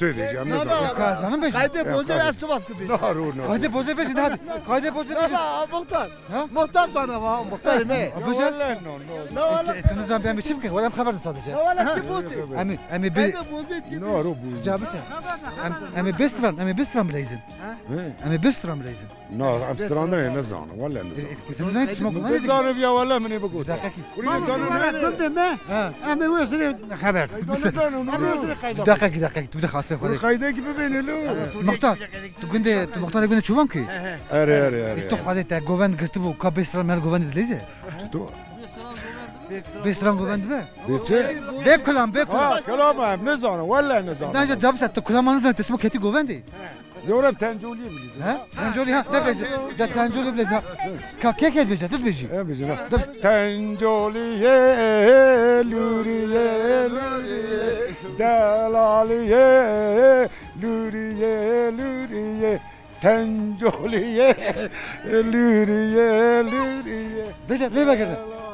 Dedi ne zaman? Kazanın beşin. Kaydı bozu az tuvat gibi. Naru. Kaydı bozu beşin hadi. Kaydı bozu beşin. Baba muhtar. Ha? Muhtar sana va muhtar me. Abuja. No no. Ne valla? Tunuzdan ben biçim ki. Valla haberdin sadece. Ne valla ki bozu. Emi emi bir Kaydı bozu ki. Naru bu. Cabisa. Emi bestran, emi bestran bileyzin. Emi bestran bileyzin. No Amsterdam'da ne zaman? Valla ne zaman? Tunuzdan hiç smoke Ne zaman ya valla mı ne bu? Dakiki. Buraya zaman ne? Kunde me. Ama bu sene haber. Dakiki dakiki. Tu de hatırı koy. Kayda gibi beni lo. Muhtar. Tu günde tu muhtar günde çuvan ki. Er er er. Tu hadi te govend girti bu ka bestran mer govend dileyze. Tu. Bestran govend be. Biçe. Be kulam be kulam. Ha kelam hem ne zaman? Valla ne zaman? Daha Yorum tencoliye biliyorsun. Ha? Tencoli ha ne beze? Da tencoli bileze. Ka kek et beze tut beji. He bizim. Tencoliye luriye luriye delaliye luriye luriye Tencoliye luriye luriye Beze lebe gene.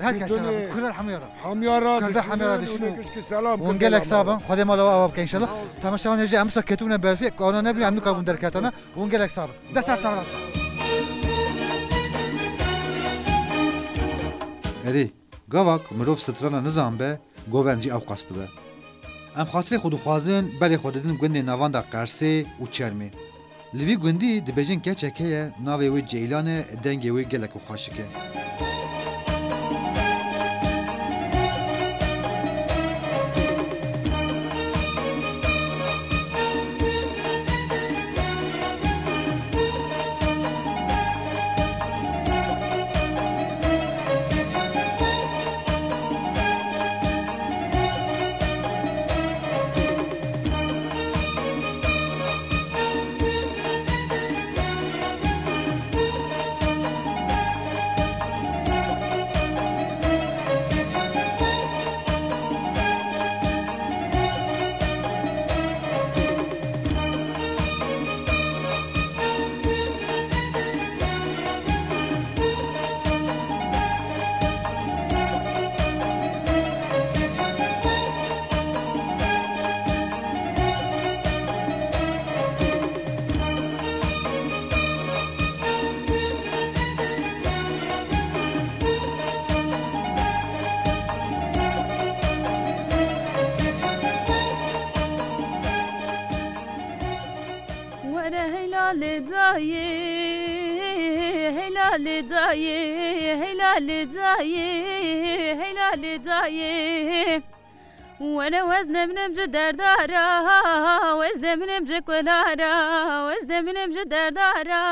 هر سلام کردار همیارا همیارا کردار همیارا دشمن که سلام ونگلک سابم خدا مال و آب که انشالله. تماشا نجی امسا کتونه برفی آنها نبینی امنو کاربون در کتانه. ونگلک سابم دست از سلام اری گاواک مروف سترانا نظام به گوونجی او قصد به. ام خاطر خود خوازن بلی خود دن گوندی نوان دا قرسی و چرمی. لوی گوندی دبیجن که چکه ناوی وی جیلانه دنگی وی گلک و خوشکه هلال داي هلال داي هلال داي وأنا وزن من مجدر دارا وزن من مجكولارا وزن من مجدر دارا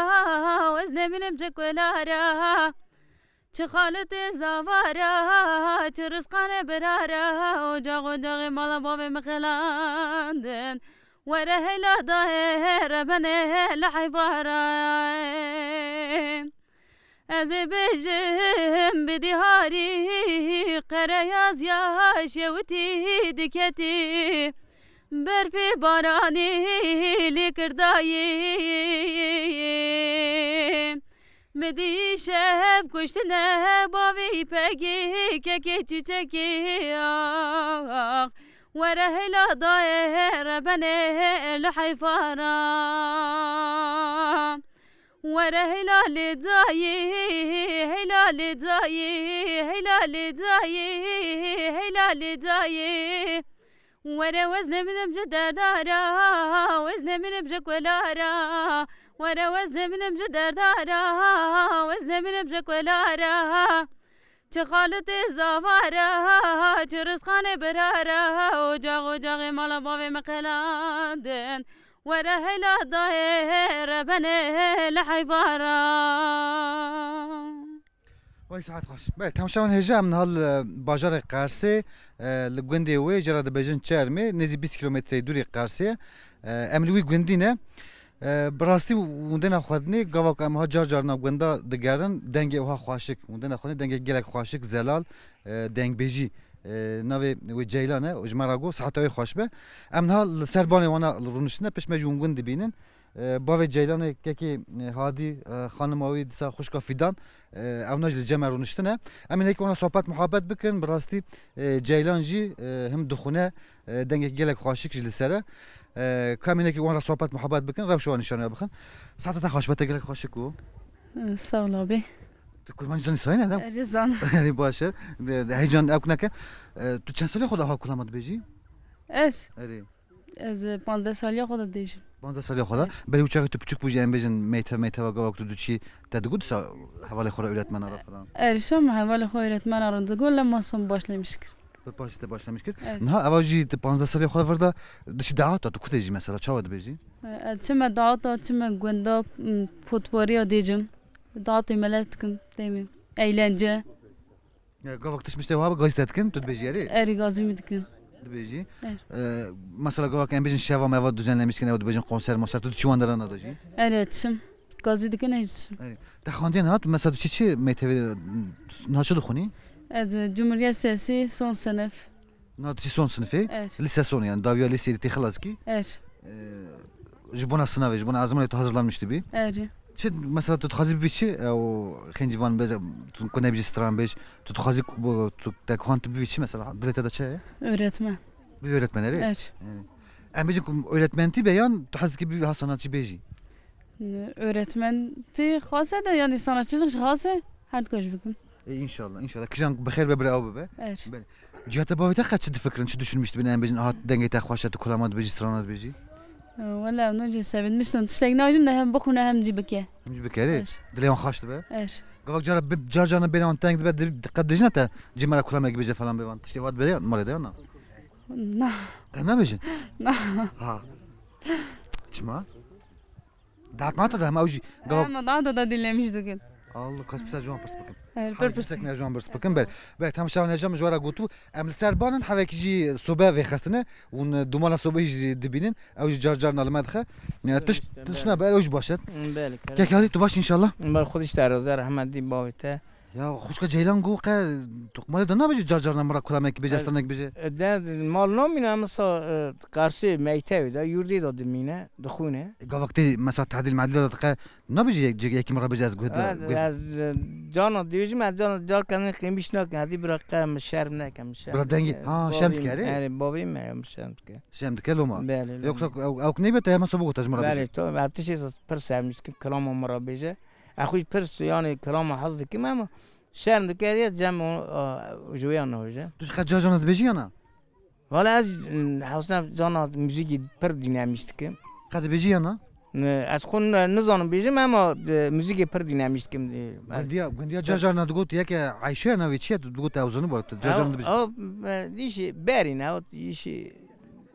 وزن من مجكولارا چه خالت زوارا چه رزقان برارا و جاغ و جاغ مالا باب مخلاندن ورا هلا ظاهر بني أذبجم بدهاري قرياز يا شوتي دكتي. برفي باراني لكرداي. مدي شهب كشتنا بابي بكي ككي تشكي. آه، ورهلا ضاير بني الحفارات ورا هلال جاي هلال جاي هلال جاي هلال جاي. ورا وزن من بجدر دارا وزن من بجك ولارا. ورا وزن من بجدر دارا وزن من بجك ولارا. چخالت زوارا چرس خانه برارا. وجاغ وجاغ مالا باوی مقلاندن ورهل ضير بني الحبارة وي سعاد خوش بي تمشاون هجا من هال باجار قارسي آه، لغوندي وي جرا دبجن تشارمي نزي 20 كيلومتر دوري قارسي آه، أملوي غوندينه آه، براستي وندنا خودني گاوا که ما جار جار نگوندا دگرن دنگ وها خواشک وندنا خونی دنگ گلک خواشک زلال دنگ بجی ناوی و جیلانه و جمراگو ساعتای خوش به ام ها سربانی وانا رونشنه پیش مجون گوند بینن باوی جیلان که هادی خانم آوی دیسا خوشکا فیدان او ناج جمع رونشتنه امین که اونا صحبت محبت بکن براستی جیلان جی هم دخونه دنگ گلک خواشک جلی سره کامینه که اونا صحبت محبت بکن رو شو نشانه بخن ساعت تا خوش بته گلک خواشک و کورمان جان ساین ادم رزان یعنی باشه هی جان اکنکه تو چند سالی خود ها کلامت بجی از اری از 15 سالی خود دیشم 15 سالی خود بلی اوچاقی تو پچک بوجی ام بجن میته میته و گواک تو دوچی تا دگود سا حوالی خورا ایرت من آره فرام اری شما حوالی خورا ایرت من آره دگول لما سم باش نمیشکر باش تا باش نمیشکر نه اواجی 15 سالی خود وردا دوچی دعوت تو کتیجی مثلا چاود بجی چما دعوت چما گوندا فوتباری دیجم diyeceğim. Dağıtı meletkim demeyim. Eğlence. Ya gavak tışmış te vaba gazetetkin tut beji yeri. Eri gazimi dikin. Beji. Evet. Mesela gavak embejin şeva meva düzenlemişken ev bejin konser konser tu çuvandaran adaji. Eretişim. Gazı dikin eretişim. Da xandiyan hat mesela çi çi meyte naçı dukhuni? Ez Cumhuriyet Sesi son sınıf. Na çi son sınıfı? Evet. Lise sonu yani davya liseydi te xalas ki. Er. Jibona sınavı, jibona azmına tu hazırlanmıştı bir. Eri че масалан ту тухази бивичи хенҷиван без куна бижи стран беж ту тухази дакухан ту бивичи масалан дилетада че öğretmen bir öğretmen öyle Evet. Em bêjin ku öğretmenti beyan tu hez dikî bî ha sanatçı bêjî. Öğretmen tê xwase de yani sanatçılık ji xwase her koş bikim. E, İnşallah inşallah. Kijan bixêr be bira ew bibe. Evet. Cihata bavê te qet çi difikirin çi düşünmüştü bin em bêjin hat dengê te xweşe tu kulama dibêjî strana dibêjî. أه، والله نجي سابد مش نشتاق ناجم نهم بخو نهم جيبك يا نجيبك يا ريت دليون خاش تبع؟ إيش؟ قالك جرب بب جار جانا بينا تانك تبع قد جنتا جي مالا كلها بيجي فلان بيوان تشتي واد بيان مال ديانا نا. أنا بيجي؟ نا. ها. شما دعك ما تدهم اوجي قالك ما دعك تدهم دي اللي مش Алло, кас писать жуан парс пакем. Эль писать не жуан парс пакем, бел. Бел, там шав не жам жуара гуту. Эм сербанен хавек жи собе вехастене, ун думала собе жи дебинен, ау жи джар джар налмадха. Тыш тышна бел, уж башет. Бел. Как хали, ту баш иншалла? Бел, худиш тароза, рахмат ди бавите. يا خوشك جيلان قوقا تقمال دنا بيجي جرجرنا مرة كلا ميك بيجي استرنك بيجي ده مال نامينا مسا قارسي ميتاوي ده يوردي ده دمينا دخونه قا وقتي مسا تعديل معدل دقة نبيجي يك يك مرة بيجي از قهد از جانا ديجي ما جانا جار كان قيم بيش ناك هذه برقة مش شرم ناك مش شرم برا دنجي ها شمت كاري يعني بابي ما شمت كاري شمت كلو ما. بله يوكسك أو أو كنيبة تهم مسا بوقت از مرة بيجي بله تو عتشي بس برسام كلام مرة بيجي مرا بیجه اخوش پر یعنی کلام حظ کی ما شرم دکریه جمع جویان نهوجه Tu qa car car beji yana. ولی از حسنا جانا موزیکی پر دینامیست که Qa beji yana. از خون نزانم بیجم اما موزیک پر دینامیست که Göndiya göndiya car car na dugut yeke Ayşe na ve çiye dugut avzunu var. Car car na beji. او دیشی بری نه دیشی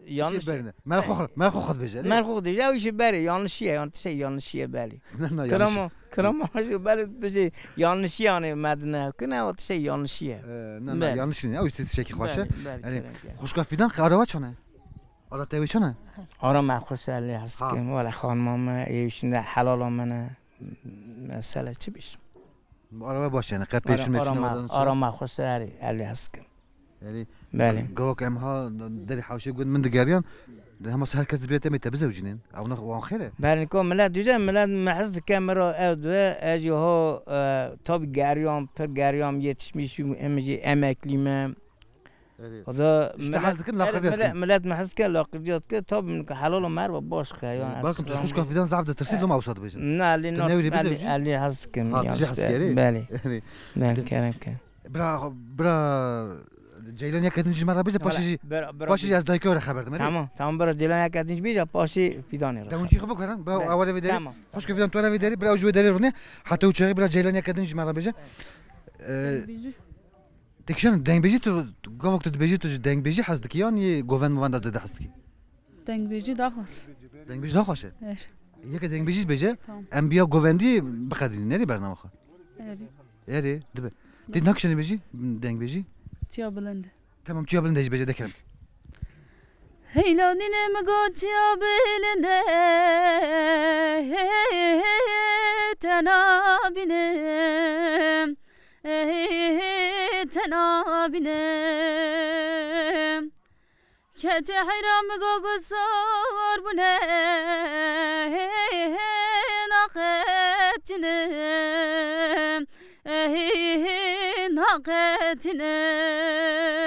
yanlış. Şey Mən xoxu, mən xoxu bəcərir. Mən xoxu deyir. O işi bəli, yanlışı yə, yanlış şey yanlış şey bəli. Nə nə yanlış. Kramo, kramo işi bəli bir şey yanlışı yəni mədinə. Ki nə o şey yanlışı yə. Nə nə yanlışı nə? O işi şey ki xoşa. Yəni xoşqafidan qarava çonə. Ara təvə çonə. Ara mən xoşəli hasdım. Vələ xanımam evişində halal olmana məsələ çibiş. Araba baş yəni qəpəşin məcnadan sonra. Ara mən xoşəli hasdım. Yəni بله گوک امها دری حاشیه گون من دگریان ده هم سهر کرد بیاد تمیت بزو جنین أو نه وان خیره بله کو ملاد دیجا ملاد محز کامرا اد و از یه ها تاب گریان پر گریان یتشمیش امجی امکلیمه هذا استحز كن لاقديات ملات محس كان لاقديات كن طب من حلال ومر باش خيان بالك أنت شكون فيدان زعف ترسيل ما وصلت باش نا اللي ناوي اللي حس كن بالي. يعني. بالي كان برا برا جیلان یک ادنجی مرد بیزه پاشی بله. پاشی از دایکه ورد خبر دم می‌دهم. تمام تمام برای جیلان یک ادنجی بیزه پاشی فیدانی رو. دامونی خوب کردند برای بله. آواز ویدیو. تمام. پاش که فیدان تو آواز ویدیو برای آجوا رو رونه حتی اوضاعی برای جیلان یک ادنجی مرد بیزه. تکشان دنگ بیزی تو گاو وقت دنگ بیزی تو دنگ بیزی حس دکی آن یه گوون مواند داده حس دکی. دنگ بیزی داخلش. دنگ بیزی بله. داخلش. یک دنگ بیزی بیزه. ام بیا گوون دی نری برنامه خو. نری. نری دب. دنگ بیزی دنگ بیزی. Çiğa bulundu. Tamam çiğa bulundu Ejbece de kerem. Heyla dinem go çiğa bulundu. Eh, eh, eh, tena binem. Tena binem. Kece hayram go go sor bu ne naketçinim. ناقت جنم ناقت جنم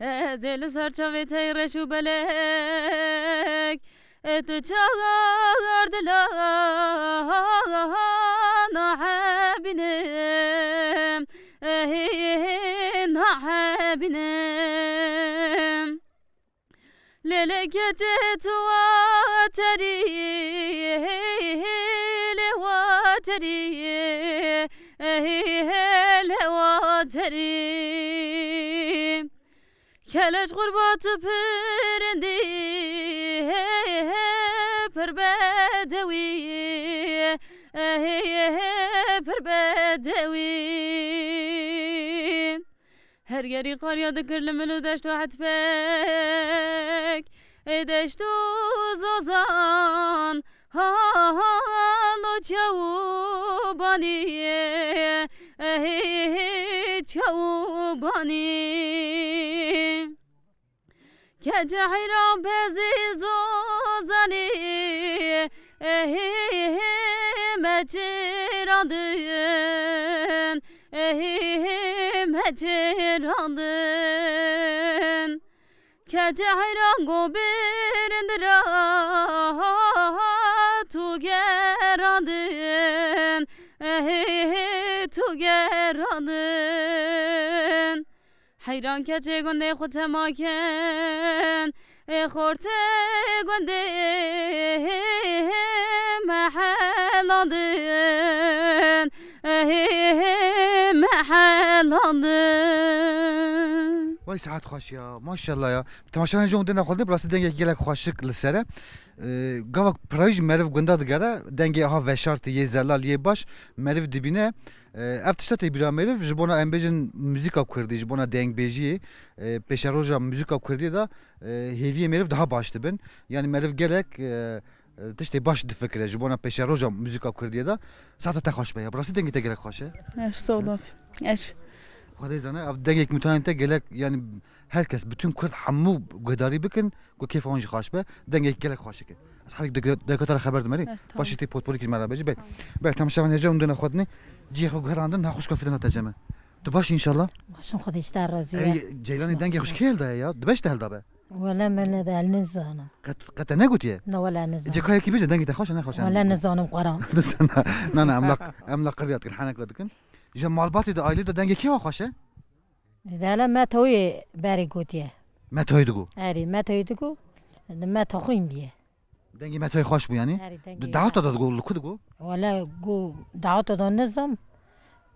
Ezeli sarçavi teyreşu belek Et çağırdılar Nahabinem Nahabinem Lelekete tuvateri Lewateri Lewateri Keleş gurbatı pirindi Per bedewi Per bedewi Her geri qarya dikirli milu deştu hatpek Ey deştu zozan Ha ha lo çavubani Gece hayran bezi zozani Mecirandın Mecirandın Gece hayran gobirindira Tu gerandın Tu gerandın حیران که چه گنده خود تماکن. خورته گنده محلاندن محلاندن Vay saat xoş ya maşallah ya Tamaşanı jon dena xolde burası denge gelek xoşlık lisere Gavak praj merv gunda digara denge ha ve şartı ye zelal ye baş merv dibine ev tişta te bira merv jibona embejin müzik ap kırdı jibona deng beji peşaroja müzik ap kırdı da heviye merv daha baştı ben yani merv gelek tişte baş fikre jibona peşaroja müzik ap kırdı da saat te xoş be ya burası denge te gelek xoş ya اش صولف اش خدای زنه اف دنگ یک متانه ته گله یعنی يعني هر کس بتون کرد حمو گداری بکن گو کیف اونج خاش به. دنگ یک گله خاشه که اصحاب دکتر خبر دمری باشی تی پوت پولی کیش مرا بجی بله بله تماشا ونجا اون دنه خود نه جی خو گراندن نه خوش کفتنه تجمه تو باش إن شاء الله. باشم خدای ستار رازی جیلانی دنگ خوش کیل ده یا دبش دل ده به ولا من ده ال نزانه قط قط نه گوتیه نه ولا نزانه جی کای کی بجی دنگ ته خوش نه ولا نزانم قرام نه نه أملاق أملاق قضیه تکن hanak wadkin je malbati de aile de denge ki xoş he إذا لما توي باري قوتيه metoydu gu أري ما توي تقو ما تخوين بيه denge metoy xoş bu yani أري تنجي Davet da gu lukud gu ولا قو دعوت دون نظام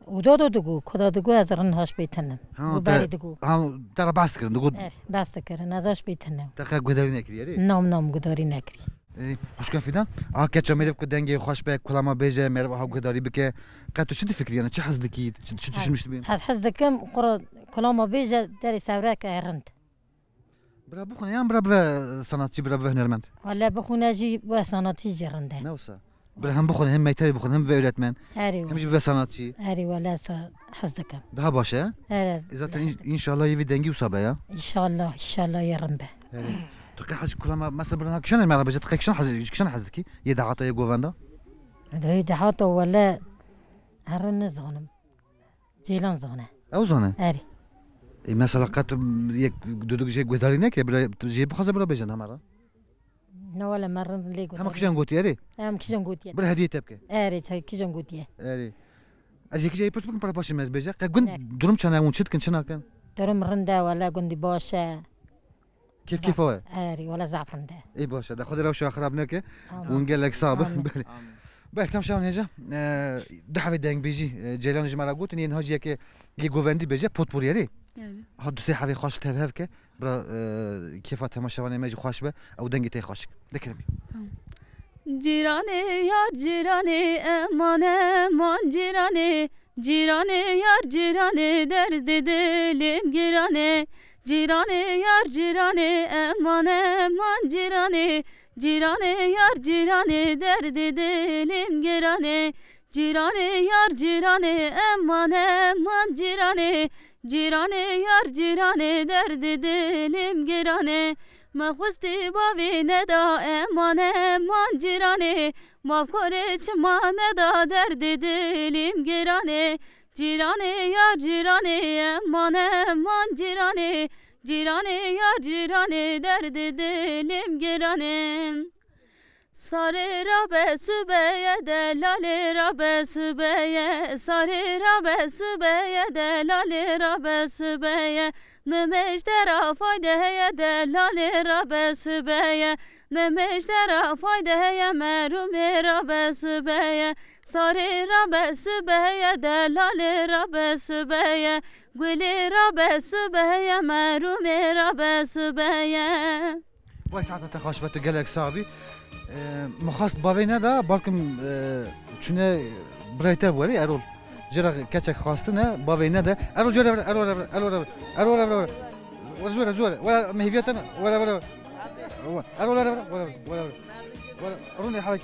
ودودو دقو كدا دقو هزرن هاش بيتنم Ha, قو باري دقو ha tara bast kirin gu أري بس تكرن هزاش بيتنم Taka güderi ne kiriyor? نام خوشکفیدن آه که چه میرفت که دنگی خوش به کلاما بیجه میره و هاگو داری بکه قطع چه فکری یعنی چه حس دکی چه توش میشت بین حس دکم قرار کلاما بیجه داری سوره که هرند برا بخونه یان برا به صنعتی برا به هنرمند ولی بخونه جی به صنعتی جرنده نوسا برا هم بخونه هم میتابی بخونه هم به اولتمن هری هم جی به صنعتی هری ولی حس دکم ده باشه هری اذا ان شاء الله یوی دنگی وصابه یا ان شاء الله ان شاء الله یرنبه هری Така хазы кулама маса брана кшан мара бажат кшан хазы кшан хазы ки я дахата я гуванда. Да я дахата вала هرن زونم. جيلان زونة. أو زونة؟ أري. إي مثلا قط يك دودك جي قدرينك بلا جي بخزه بلا بجن همرا لا ولا مرة لي قلت هم كيجان قوتي اري هم كيجان قوتي بلا هدية تبكي. أري تاي كيجان قوتي أري. أجي كيجي بس بكن برا باش مز بيجا قن درم شنا ونشد كن شنا كان؟ درم رندا ولا قندي باشا. كيف كيف هو؟ اري ولا زعفران ده اي باشا ده خذ روشه خربناك ونقل لك صابر بلي بلي تمام شما هجا ده حبي دنگ بيجي جيلان جمالا قوت ان هاجي كي يي گووندي بيجي پوتپوريري بله. ها دو سه حبي خوش تب هف كه برا كيف تماشاوانه ميجي خوش به او دنگ تي خوش ده بي جيران يار جيران امان امان جيران جيراني يار جيراني درد دلم گيراني Cirane yar cirane eman eman cirane. Cirane yar cirane derdi dilim girane Cirane yar cirane eman eman cirane. Cirane yar cirane derdi dilim girane Mehwesti bavi ne da eman eman cirane. Mavkore çma ne da derdi dilim girane Cirane ya cirane eman eman cirane. Cirane ya cirane derdi dilim girane Sarı rabe sübeye delale rabe sübeye. Sarı rabe sübeye delale rabe sübeye. Ne mejdera faydeye delale rabe sübeye. Ne mejdera faydeye merum rabe sübeye. ساري ربع سبايا دلال ربع سبايا قولي ربع سبايا مرومي ربع سبايا وای ساعتها تخاش به قلق گلک سابی مخواست باوی ندا بالکم چونه برایتر بولی ارول. جرا كاتشك خاصتنا نه باوی ندا ارول جرا ارول ارول ارول ارول ارول ارول ارول. ارول ارول ارول ارول ارول ارول ولا ولا ولا روني حبك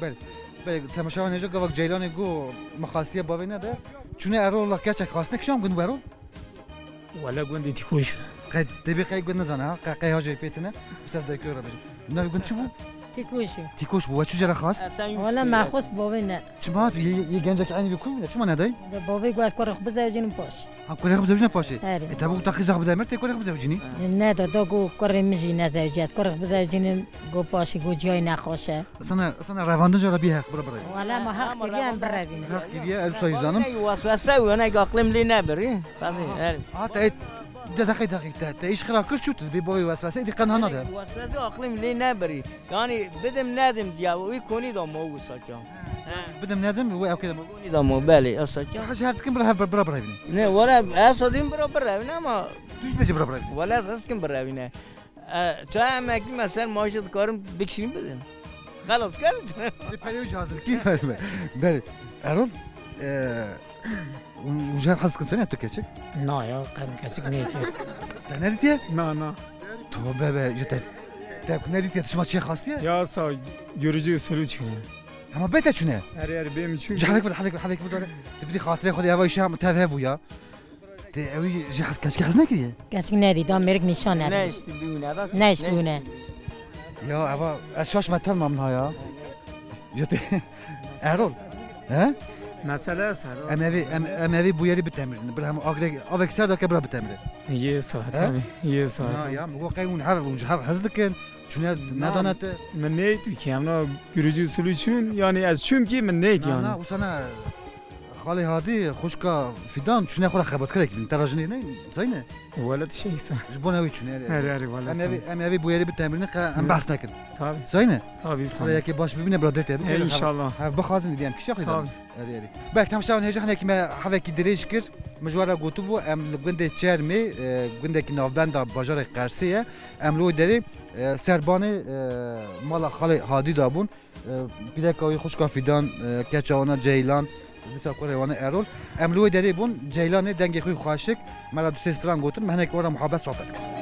بالي به تماشا و نیجا گوک جیلان گو مخاستی باوی نده. چونه ارو الله گچک خاصنه نکشم گند برو. ولا گند تی خوش. قد دبی قی گند نزانه ها قی ها جی پیتنه بس دای رو بجم نه گند بود؟ تیکوشو تیکوش بو چه جرا خواست والا مخصوص بابی نه. چما یه یه گنج که عینی بکو نه چما ندای بابی گو از کار خب بزوجین پاش. ها کار خب بزوجین پاشه. تا بو تخیز خب بزمر تی کار خب بزوجینی نه دا دا گو کار میزی نه زوجی از کار خب بزوجین گو پاشه گو جای نخواشه. اصلا اصلا روانده جرا بی خبر برا برای. والا ما حق دیگه هم برا بین حق دیگه از سایزانم وسوسه و نه عقلم لی نبری بس ها تا ده دقیق دقیق ده ایش خراب کرد شد بی بای وسوسه دی قنها یعنی ندار وسوسه اقلیم لی نبری. یعنی بدم ندم دیا و ای کنی دام او ساکان بدم ندم و او کدام؟ کنی دام بله ساکان حاجه هفت کم برا برا برا نه ولا اسادیم برا برا بینه اما دوش بچه برا برا از اساس کم برا بینه تو امکی مثلا ماشه کارم بکشیم بدم. خلاص کرد پریوش حاضر کی بله بله. ارون و в Хасткин сегодня только لا يا я там качек не идти. Ты не идти? На, на. То, бебе, я ты... Ты не идти, ты шма سلو اما بهت چونه؟ آره آره بهم چون. جه حفیق بود حفیق بود حفیق بود داره. تو بدی خاطره خود تي هم متفه بویا. تو اوی جه حس کشک دام نشان ندی. نش بیونه. نش بیونه. یا اوا از شش متر ممنها یا. یا تو ارول. ها؟ مسئله سر اموی اموی بویری بتمرین بر هم اگر اوکسر دکه برا بتمرین یه ساعت هم یه ساعت نه یا مگو قیون هر اونجا هر حزدکن چون ندانت من نیت که امنا گروجی سلوچون یعنی از چون که من نیت یعنی نه نه يعني وسنا خالي هادي خوشكا فيدان شنو خلا خبط كلك انت راجني نه زينه ولا شيء سا جبونا وي شنو اري اري ولا ام ابي سا ام ابي بويري بالتمرين ام بحث نكن طبي زينه طبي خلا سا ياكي باش ببينا برادرت ان شاء الله ها بخازن ديام كيش ياخذ طبي اري اري باك تم شاون هجا حنا كيما حفاكي دريش كر مجوارا قوتبو ام لغند تشيرمي غندك نوفبندا باجار قرسيه ام لو دري سرباني مالا خالي هادي دابون بيدكاوي خوشكا فيدان كاتشاونا جيلان مثلا كوري وانا ارول ام لو دري بون جيلان دنگي خوي خاشك مالا دو سيستران قوتن مهنك ورا محبت صحبت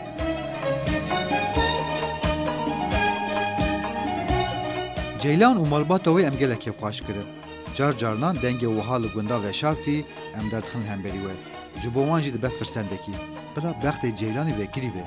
Ceylan û malbata wê em gelek kêfxwaş kirin. Car carnan dengê wiha li gunda veşartî em derdixin hemberî we. Ji bo wan jî dibe firsendekî. Bila bextê Ceylanî vekirî be.